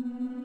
Mm-hmm.